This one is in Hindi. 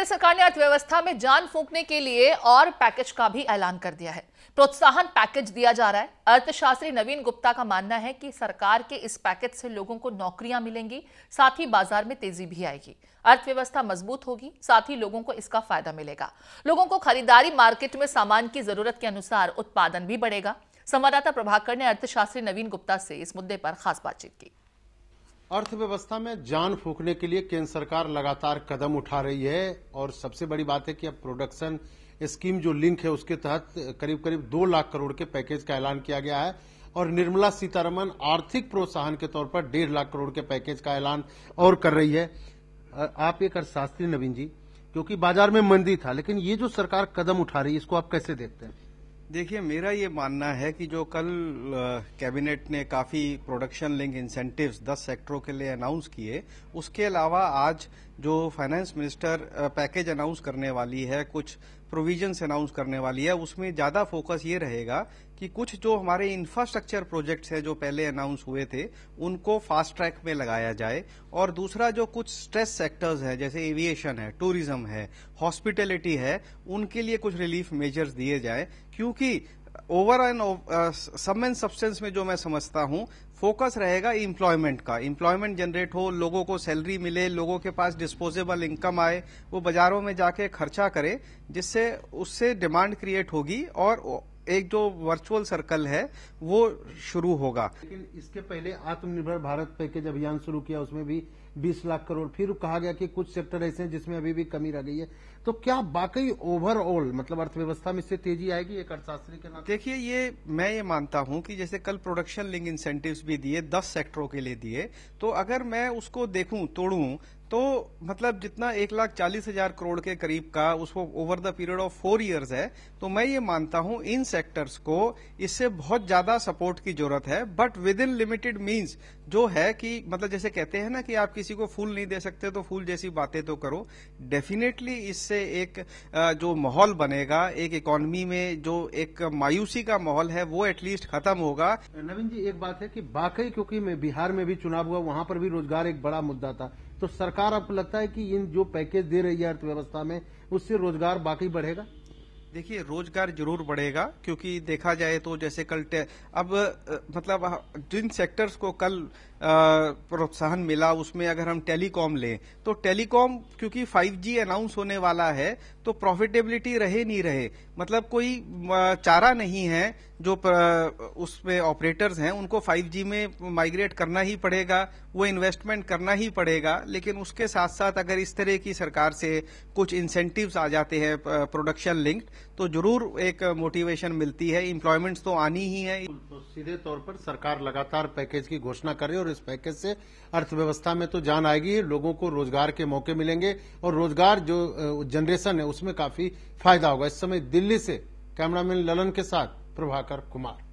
केंद्र सरकार ने अर्थव्यवस्था में जान फूंकने के लिए और पैकेज का भी ऐलान कर दिया है। प्रोत्साहन पैकेज दिया जा रहा है। अर्थशास्त्री नवीन गुप्ता का मानना है कि सरकार के इस पैकेज से लोगों को नौकरियाँ मिलेंगी, साथ ही बाज़ार में तेज़ी भी आएगी। अर्थव्यवस्था मज़बूत होगी, साथ ही लोगों को इसका फ़ायदा मिलेगा। लोगों को खरीदारी मार्केट में सामान की ज़रूरत के अनुसार उत्पादन भी बढ़ेगा। संवाददाता प्रभाकर ने अर्थशास्त्री नवीन गुप्ता से इस मुद्दे पर खास बातचीत की। अर्थव्यवस्था में जान फूकने के लिए केंद्र सरकार लगातार कदम उठा रही है और सबसे बड़ी बात है कि अब प्रोडक्शन स्कीम जो लिंक है उसके तहत करीब करीब दो लाख करोड़ के पैकेज का ऐलान किया गया है और निर्मला सीतारमन आर्थिक प्रोत्साहन के तौर पर डेढ़ लाख करोड़ के पैकेज का ऐलान और कर रही है। आप एक अर्थशास्त्री नवीन जी, क्योंकि बाज़ार में मंदी था, लेकिन ये जो सरकार कदम उठा रही है, इसको आप कैसे देखते हैं? देखिए, मेरा ये मानना है कि जो कल कैबिनेट ने काफ़ी प्रोडक्शन लिंक इंसेंटिव्स 10 सेक्टरों के लिए अनाउंस किए, उसके अलावा आज जो फाइनेंस मिनिस्टर पैकेज अनाउंस करने वाली है, कुछ प्रोविजंस अनाउंस करने वाली है, उसमें ज़्यादा फोकस ये रहेगा कि कुछ जो हमारे इंफ्रास्ट्रक्चर प्रोजेक्ट्स है जो पहले अनाउंस हुए थे, उनको फास्ट ट्रैक में लगाया जाए। और दूसरा जो कुछ स्ट्रेस सेक्टर्स है, जैसे एविएशन है टूरिज़्म है हॉस्पिटैलिटी है, उनके लिए कुछ रिलीफ मेजर्स दिए जाए, क्योंकि over and sum and substance में जो मैं समझता हूँ फोकस रहेगा इम्प्लॉयमेंट का। इम्प्लॉयमेंट जनरेट हो, लोगों को सैलरी मिले, लोगों के पास डिस्पोजेबल इनकम आए, वो बाजारों में जाके खर्चा करे, जिससे, उससे डिमांड क्रिएट होगी और एक जो वर्चुअल सर्कल है वो शुरू होगा। लेकिन इसके पहले आत्मनिर्भर भारत पैकेज अभियान शुरू किया उसमें भी 20 लाख करोड़। फिर कहा गया कि कुछ सेक्टर ऐसे हैं जिसमें अभी भी कमी रह गई है। तो क्या वाकई ओवरऑल मतलब अर्थव्यवस्था में इससे तेज़ी आएगी? एक अर्थशास्त्री के नाम देखिए ये मैं ये मानता हूँ कि जैसे कल प्रोडक्शन लिंक इंसेंटिव्स भी दिए दस सेक्टरों के लिए दिए तो अगर मैं उसको देखूँ तोड़ूं तो मतलब जितना एक लाख चालीस हज़ार करोड़ के करीब का उसको over the period of four years है तो मैं ये मानता हूँ इन सेक्टर्स को इससे बहुत ज़्यादा सपोर्ट की ज़रूरत है but within limited means जो है कि मतलब जैसे कहते हैं ना कि आप किसी को फूल नहीं दे सकते तो फूल जैसी बातें तो करो। डेफिनेटली इससे एक जो माहौल बनेगा, एक इकोनॉमी में जो एक मायूसी का माहौल है, वो एटलीस्ट खत्म होगा। नवीन जी, एक बात है कि बाकी क्योंकि बिहार में भी चुनाव हुआ, वहाँ पर भी रोज़गार एक बड़ा मुद्दा था। तो सरकार आपको लगता है कि इन जो पैकेज दे रही है अर्थव्यवस्था में, उससे रोज़गार बाकी बढ़ेगा? देखिए, रोज़गार ज़रूर बढ़ेगा, क्योंकि देखा जाए तो जैसे कल अब मतलब जिन सेक्टर्स को कल प्रोत्साहन मिला उसमें अगर हम टेलीकॉम लें तो टेलीकॉम क्योंकि 5G अनाउंस होने वाला है तो प्रॉफिटेबिलिटी रहे नहीं रहे मतलब कोई चारा नहीं है जो उसमें ऑपरेटर्स हैं, उनको 5G में माइग्रेट करना ही पड़ेगा, वो इन्वेस्टमेंट करना ही पड़ेगा, लेकिन उसके साथ साथ अगर इस तरह की सरकार से कुछ इंसेंटिव्स आ जाते हैं प्रोडक्शन लिंक्ड तो ज़रूर एक मोटिवेशन मिलती है इम्प्लॉयमेंट्स तो आनी ही है। तो सीधे तौर पर सरकार लगातार पैकेज की घोषणा कर रही है और इस पैकेज से अर्थव्यवस्था में तो जान आएगी, लोगों को रोज़गार के मौके मिलेंगे और रोज़गार जो जनरेशन है, उसमें काफ़ी फ़ायदा होगा। इस समय दिल्ली से कैमरामैन ललन के साथ प्रभाकर कुमार।